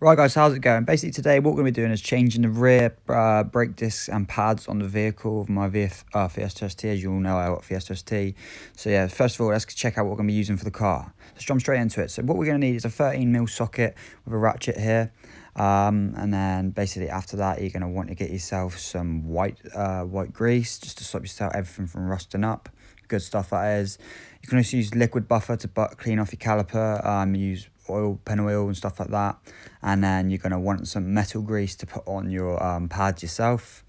Right guys, how's it going? Basically today what we're going to be doing is changing the rear uh, brake discs and pads on the vehicle of my VF, uh, Fiesta ST. As you all know, I got Fiesta ST. So yeah, first of all, let's check out what we're going to be using for the car. Let's jump straight into it. So what we're going to need is a 13mm socket with a ratchet here. Um, and then basically after that, you're going to want to get yourself some white uh, white grease just to stop yourself everything from rusting up. Good stuff that is. You can also use liquid buffer to clean off your caliper. Um, use oil, pen oil and stuff like that. And then you're going to want some metal grease to put on your um, pads yourself.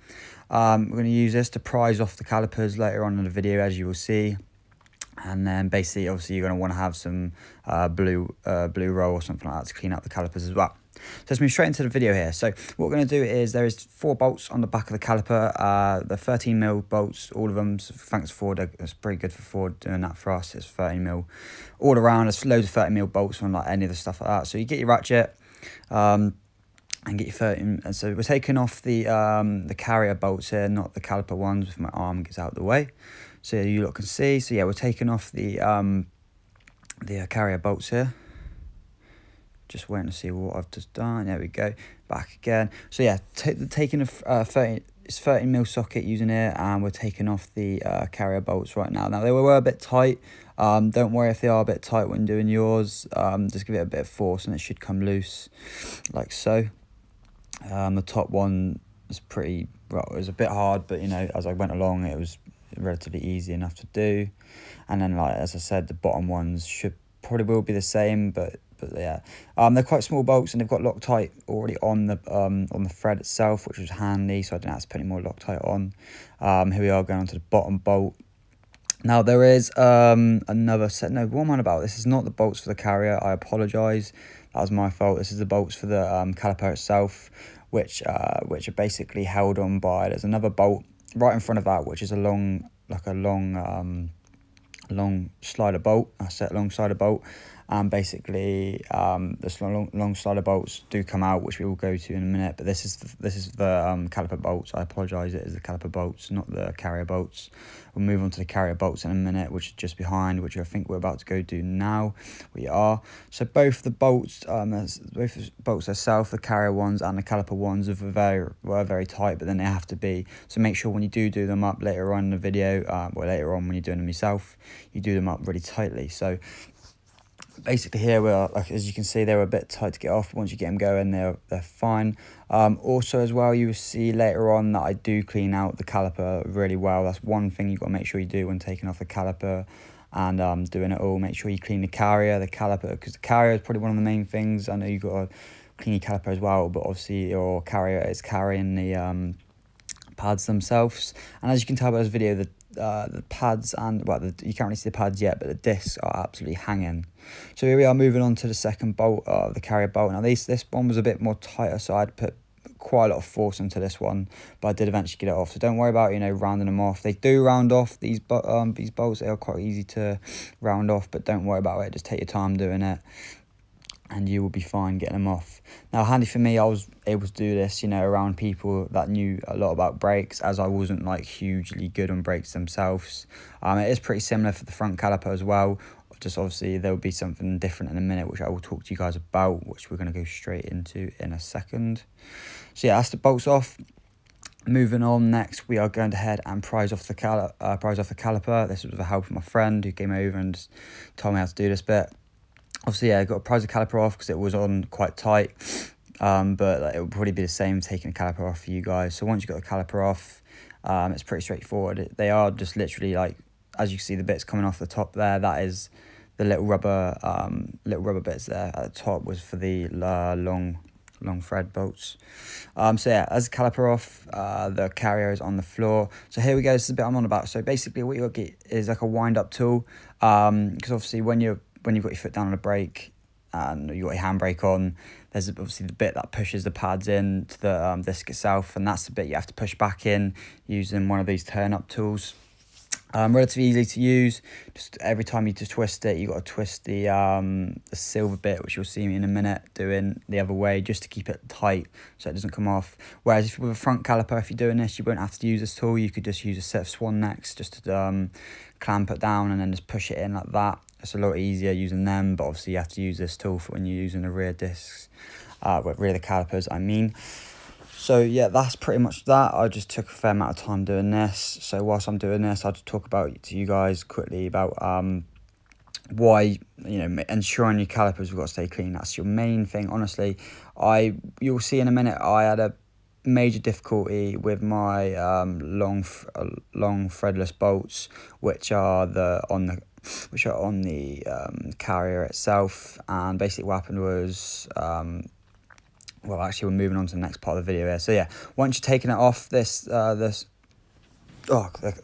Um, we're going to use this to prise off the calipers later on in the video as you will see. And then basically, obviously, you're going to want to have some uh, blue uh, blue roll or something like that to clean up the calipers as well. So let's move straight into the video here. So what we're going to do is there is four bolts on the back of the caliper. Uh, the 13 mil bolts, all of them. Thanks Ford. It's pretty good for Ford doing that for us. It's 13 mil all around. There's loads of 30 mil bolts on like any of the stuff like that. So you get your ratchet. Um, and get your 13 and so we're taking off the um the carrier bolts here not the caliper ones if my arm gets out of the way so you look can see so yeah we're taking off the um the uh, carrier bolts here just waiting to see what I've just done. There we go. Back again. So yeah, taking a uh, 30, it's 13 mil socket using it and we're taking off the uh, carrier bolts right now. Now they were a bit tight. Um, don't worry if they are a bit tight when doing yours. Um, just give it a bit of force and it should come loose like so. Um, the top one was pretty, well, it was a bit hard, but you know, as I went along, it was relatively easy enough to do. And then like, as I said, the bottom ones should probably will be the same, but but yeah, um, they're quite small bolts and they've got Loctite already on the um on the thread itself, which was handy. So I didn't have to put any more Loctite on. Um, here we are going on to the bottom bolt. Now there is um another set. No, am I about? This is not the bolts for the carrier. I apologise. That was my fault. This is the bolts for the um, caliper itself, which uh which are basically held on by. There's another bolt right in front of that, which is a long like a long um long slider bolt. I set long slider bolt, and basically um, the long, long slider bolts do come out, which we will go to in a minute. But this is the, this is the um, caliper bolts. I apologise, it is the caliper bolts, not the carrier bolts. We'll move on to the carrier bolts in a minute, which is just behind, which I think we're about to go do now. We are. So both the bolts, um, both the bolts themselves, the carrier ones and the caliper ones, are very were very tight, but then they have to be. So make sure when you do do them up later on in the video, uh, or later on when you're doing them yourself, you do them up really tightly. So basically here we're like as you can see they're a bit tight to get off. Once you get them going they're they're fine. Um also as well you will see later on that i do clean out the caliper really well. That's one thing you've got to make sure you do when taking off the caliper and um doing it all. Make sure you clean the carrier the caliper because the carrier is probably one of the main things. I know you've got to clean your caliper as well but obviously your carrier is carrying the um pads themselves. And as you can tell by this video the uh, the pads and well the, you can't really see the pads yet but the discs are absolutely hanging. So here we are moving on to the second bolt of uh, the carrier bolt. Now this this one was a bit more tighter so i'd put quite a lot of force into this one but i did eventually get it off. So don't worry about you know rounding them off. They do round off these but um these bolts. They are quite easy to round off but don't worry about it. Just take your time doing it and you will be fine getting them off. Now, handy for me, I was able to do this, you know, around people that knew a lot about brakes, as I wasn't like hugely good on brakes themselves. Um, it is pretty similar for the front caliper as well. Just obviously, there will be something different in a minute, which I will talk to you guys about, which we're going to go straight into in a second. So, yeah, that's the bolts off. Moving on, next we are going to head and prise off the cal uh, prise off the caliper. This was the help of my friend who came over and told me how to do this bit obviously, yeah, I got a prise the caliper off because it was on quite tight. Um, but like, it would probably be the same taking the caliper off for you guys. So once you've got the caliper off, um, it's pretty straightforward. They are just literally like, as you can see, the bits coming off the top there. That is the little rubber, um, little rubber bits there at the top was for the uh, long, long thread bolts. Um, so yeah, as the caliper off, uh, the carrier is on the floor. So here we go. This is a bit I'm on about. So basically, what you'll get is like a wind up tool. Um, because obviously when you're when you've got your foot down on a brake and you've got your handbrake on, there's obviously the bit that pushes the pads in to the um, disc itself, and that's the bit you have to push back in using one of these turn up tools. Um, relatively easy to use. Just every time you just twist it, you've got to twist the um the silver bit, which you'll see me in a minute doing the other way, just to keep it tight so it doesn't come off. Whereas if with a front caliper, if you're doing this, you won't have to use this tool. You could just use a set of swan necks just to um clamp it down and then just push it in like that. It's a lot easier using them, but obviously you have to use this tool for when you're using the rear discs. uh, with rear the calipers, I mean. So yeah, that's pretty much that. I just took a fair amount of time doing this. So whilst I'm doing this, I'll just talk about to you guys quickly about um, why you know ensuring your calipers have got to stay clean. That's your main thing. Honestly, I you'll see in a minute. I had a major difficulty with my um, long uh, long threadless bolts, which are the on the which are on the um, carrier itself. And basically, what happened was. Um, well, actually, we're moving on to the next part of the video here. So yeah, once you've taken it off this, uh, this, oh, the,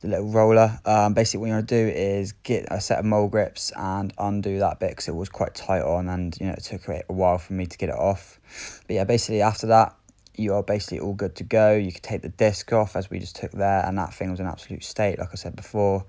the little roller, um, basically what you want to do is get a set of mole grips and undo that bit because it was quite tight on and, you know, it took a while for me to get it off. But yeah, basically after that, you are basically all good to go. You can take the disc off as we just took there and that thing was an absolute state, like I said before.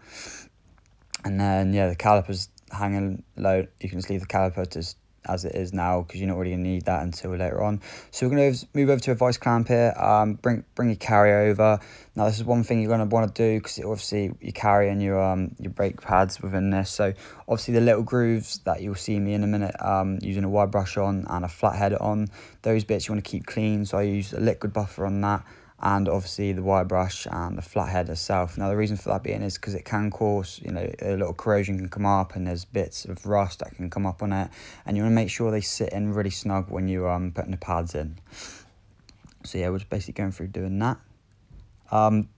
And then, yeah, the calipers hanging low. You can just leave the caliper to as it is now because you're not really going to need that until later on. So we're going to move over to a vice clamp here. Um, bring bring your carry over. Now this is one thing you're going to want to do because obviously you carry in your um your brake pads within this. So obviously the little grooves that you'll see me in a minute um using a wide brush on and a flat head on. Those bits you want to keep clean. So I use a liquid buffer on that and obviously the wire brush and the flathead itself. Now the reason for that being is because it can cause, you know, a little corrosion can come up and there's bits of rust that can come up on it and you want to make sure they sit in really snug when you um putting the pads in. So yeah, we're just basically going through doing that. Um,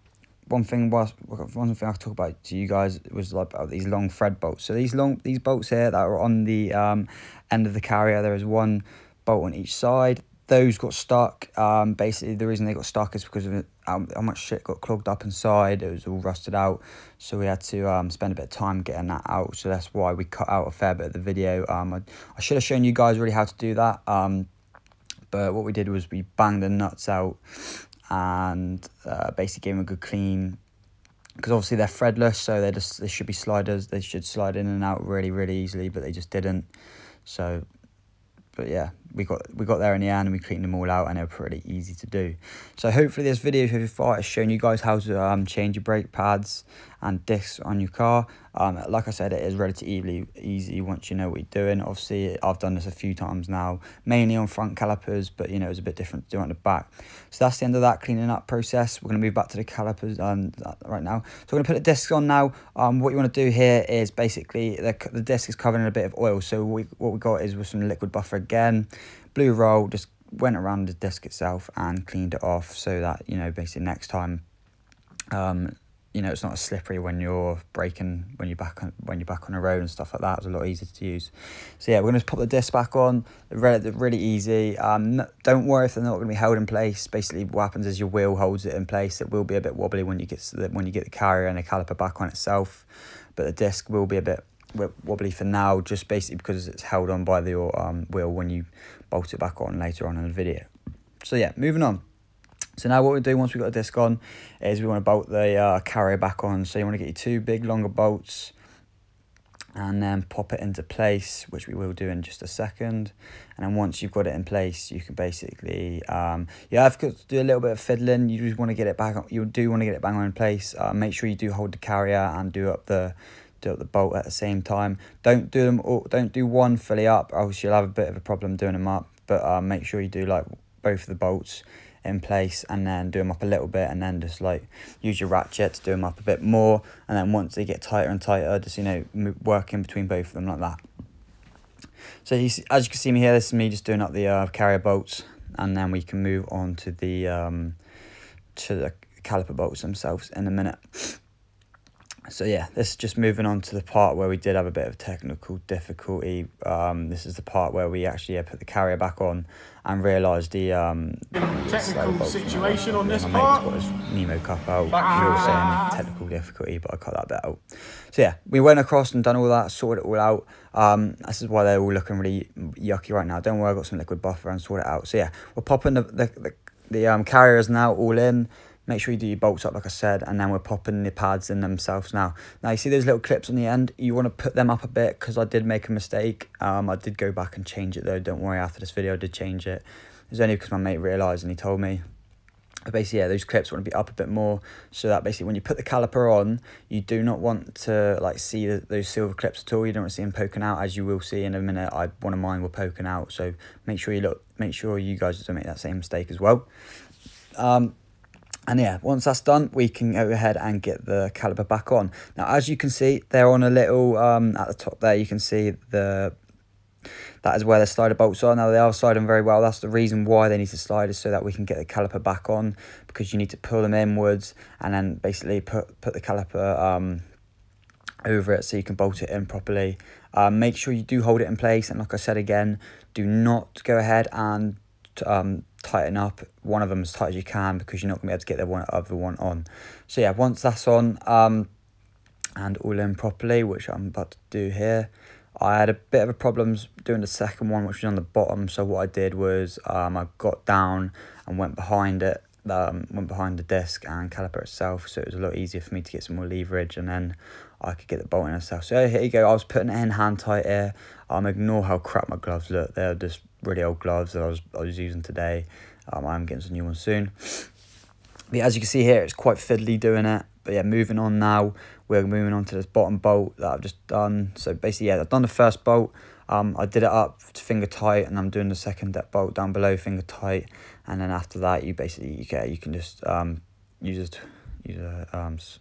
one thing was one thing I talk about to you guys was like about these long thread bolts. So these long these bolts here that are on the um, end of the carrier, there is one bolt on each side those got stuck. Um, basically, the reason they got stuck is because of um, how much shit got clogged up inside. It was all rusted out, so we had to um, spend a bit of time getting that out. So that's why we cut out a fair bit of the video. Um, I, I should have shown you guys really how to do that. Um, but what we did was we banged the nuts out and uh, basically gave them a good clean. Because obviously they're threadless, so they just they should be sliders. They should slide in and out really really easily, but they just didn't. So, but yeah, we got we got there in the end and we cleaned them all out and they're pretty easy to do. So hopefully this video so far has shown you guys how to um, change your brake pads and discs on your car. Um, like I said, it is relatively easy once you know what you're doing. Obviously, I've done this a few times now, mainly on front calipers, but you know, it's a bit different to do on the back. So that's the end of that cleaning up process. We're going to move back to the calipers um, right now. So we're going to put the discs on now. Um, what you want to do here is basically the, the disc is covered in a bit of oil. So we, what we got is with some liquid buffer again, blue roll, just went around the disc itself and cleaned it off so that, you know, basically next time um, you know it's not as slippery when you're braking when you're back on when you're back on a road and stuff like that. It's a lot easier to use. So yeah, we're gonna just pop the disc back on. Really, really easy. Um, don't worry if they're not gonna be held in place. Basically, what happens is your wheel holds it in place. It will be a bit wobbly when you get the, when you get the carrier and the caliper back on itself, but the disc will be a bit wobbly for now, just basically because it's held on by the um, wheel when you bolt it back on later on in the video. So yeah, moving on. So now what we do once we've got the disc on is we want to bolt the uh, carrier back on. So you want to get your two big longer bolts and then pop it into place, which we will do in just a second. And then once you've got it in place, you can basically, um, I've got to do a little bit of fiddling. You just want to get it back, you do want to get it bang on in place. Uh, make sure you do hold the carrier and do up the do up the bolt at the same time. Don't do them all, don't do one fully up, else you'll have a bit of a problem doing them up. But uh, make sure you do like both of the bolts in place and then do them up a little bit and then just like use your ratchet to do them up a bit more and then once they get tighter and tighter just you know work in between both of them like that so you see, as you can see me here this is me just doing up the uh, carrier bolts and then we can move on to the um, to the caliper bolts themselves in a minute so yeah, this is just moving on to the part where we did have a bit of technical difficulty. Um, this is the part where we actually yeah, put the carrier back on and realised the um, technical situation on this part. got his Nemo cup out. Ah. We were saying technical difficulty, but I cut that bit out. So yeah, we went across and done all that, sorted it all out. Um, this is why they're all looking really yucky right now. Don't worry, I've got some liquid buffer and sort it out. So yeah, we're popping the the, the, the um, carriers now all in. Make sure you do your bolts up like I said and then we're popping the pads in themselves now. Now you see those little clips on the end, you want to put them up a bit because I did make a mistake. Um, I did go back and change it though, don't worry after this video I did change it. It was only because my mate realised and he told me. basically yeah those clips want to be up a bit more so that basically when you put the caliper on you do not want to like see the, those silver clips at all you don't want to see them poking out as you will see in a minute i one of mine were poking out so make sure you look make sure you guys don't make that same mistake as well um and yeah once that's done we can go ahead and get the caliper back on now as you can see they're on a little um at the top there you can see the that is where the slider bolts are. Now they are sliding very well. That's the reason why they need to slide is so that we can get the caliper back on because you need to pull them inwards and then basically put, put the caliper um, over it so you can bolt it in properly. Um, make sure you do hold it in place and like I said again, do not go ahead and um, tighten up one of them as tight as you can because you're not going to be able to get the one other one on. So yeah, once that's on um, and all in properly, which I'm about to do here, I had a bit of a problems doing the second one, which was on the bottom. So what I did was um, I got down and went behind it, um, went behind the disc and caliper itself. So it was a lot easier for me to get some more leverage and then I could get the bolt in itself. So here you go. I was putting it in hand tight here. Um, ignore how crap my gloves look. They're just really old gloves that I was, I was using today. Um, I'm getting some new ones soon. But as you can see here, it's quite fiddly doing it. But yeah, moving on now, we're moving on to this bottom bolt that I've just done. So basically, yeah, I've done the first bolt. Um, I did it up finger tight, and I'm doing the second bolt down below finger tight. And then after that, you basically you get you can just um, use it, use um, just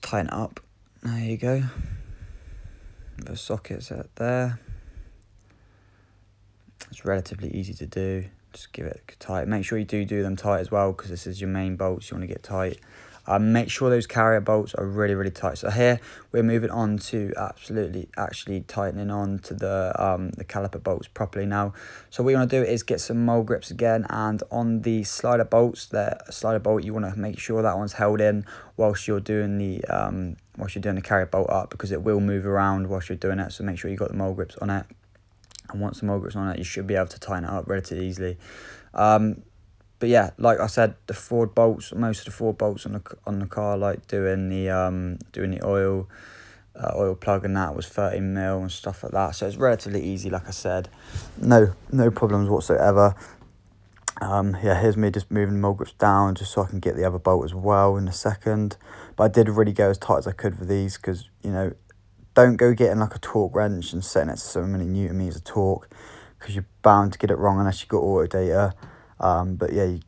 tighten it up. There you go. The sockets out there. It's relatively easy to do. Just give it tight. Make sure you do do them tight as well because this is your main bolts. You want to get tight. Um, make sure those carrier bolts are really, really tight. So here we're moving on to absolutely actually tightening on to the, um, the caliper bolts properly now. So what you want to do is get some mole grips again and on the slider bolts, the slider bolt, you want to make sure that one's held in whilst you're doing the um, whilst you're doing the carrier bolt up because it will move around whilst you're doing it. So make sure you've got the mole grips on it. And once the mole grips on it, you should be able to tighten it up relatively easily. Um, but yeah, like I said, the Ford bolts, most of the Ford bolts on the on the car, like doing the um doing the oil, uh, oil plug and that was thirty mil and stuff like that. So it's relatively easy, like I said, no no problems whatsoever. Um, yeah, here's me just moving the grips down just so I can get the other bolt as well in a second. But I did really go as tight as I could for these because, you know, don't go getting like a torque wrench and setting it to so many newton meters of torque because you're bound to get it wrong unless you've got Autodata. Um, but yeah, you,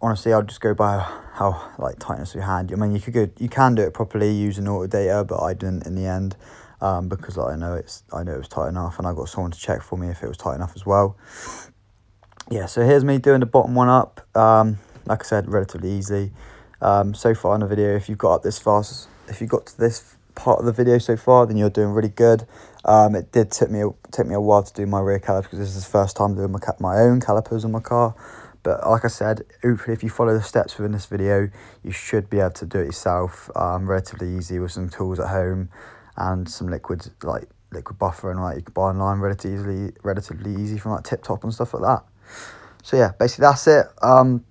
honestly, I'll just go by how like tightness you hand. I mean, you could go, you can do it properly using Autodata, but I didn't in the end um, because like, I know it's I know it was tight enough, and I got someone to check for me if it was tight enough as well. Yeah, so here's me doing the bottom one up. Um, like I said, relatively easy. Um, so far in the video, if you've got up this fast, if you got to this part of the video so far, then you're doing really good. Um, it did take me take me a while to do my rear calipers because this is the first time doing my my own calipers on my car. But like I said, hopefully if you follow the steps within this video, you should be able to do it yourself um, relatively easy with some tools at home and some liquids like liquid buffer and like you can buy online relatively relatively easy from like tip top and stuff like that. So yeah, basically that's it. Um,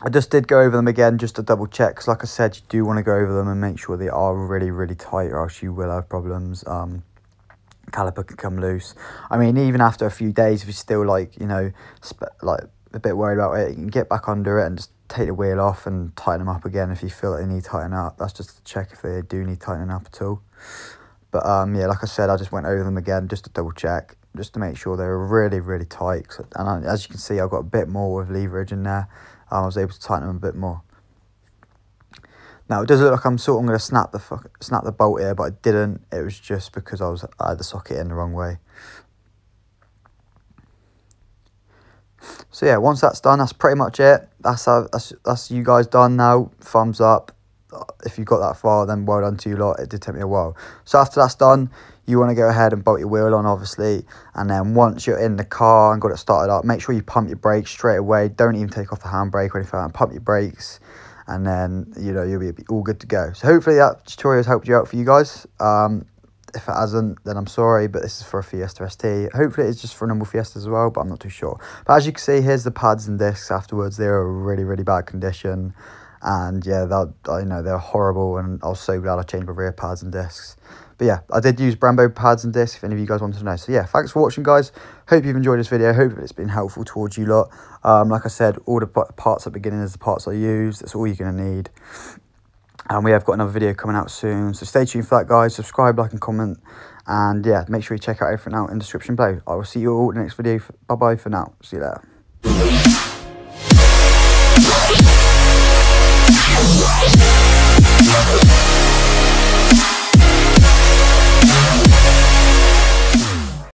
I just did go over them again just to double check because like I said, you do want to go over them and make sure they are really, really tight or else you will have problems. Um, caliper can come loose. I mean, even after a few days, if you're still like, you know, like a bit worried about it, you can get back under it and just take the wheel off and tighten them up again if you feel they need tightening up. That's just to check if they do need tightening up at all. But um, yeah, like I said, I just went over them again just to double check, just to make sure they were really, really tight. And I, as you can see, I've got a bit more with leverage in there. Um, I was able to tighten them a bit more. Now it does look like I'm sort of going to snap the snap the bolt here, but I didn't. It was just because I was I had the socket in the wrong way. So yeah, once that's done, that's pretty much it. That's how, that's that's you guys done now. Thumbs up. If you got that far, then well done to you lot. It did take me a while. So after that's done, you want to go ahead and bolt your wheel on, obviously. And then once you're in the car and got it started up, make sure you pump your brakes straight away. Don't even take off the handbrake or anything like. Pump your brakes and then, you know, you'll be all good to go. So hopefully that tutorial has helped you out for you guys. Um, if it hasn't, then I'm sorry, but this is for a Fiesta ST. Hopefully it's just for a normal Fiesta as well, but I'm not too sure. But as you can see, here's the pads and discs afterwards. They're really, really bad condition. And yeah, that I know they're horrible, and I was so glad I changed my rear pads and discs. But yeah, I did use Brembo pads and discs if any of you guys wanted to know. So yeah, thanks for watching, guys. Hope you've enjoyed this video. Hope it's been helpful towards you lot. Um, like I said, all the parts at the beginning is the parts I use. That's all you're going to need and we have got another video coming out soon so stay tuned for that guys. Subscribe like and comment. And yeah make sure you check out everything out in the description below. I will see you all in the next video. Bye bye for now. See you later.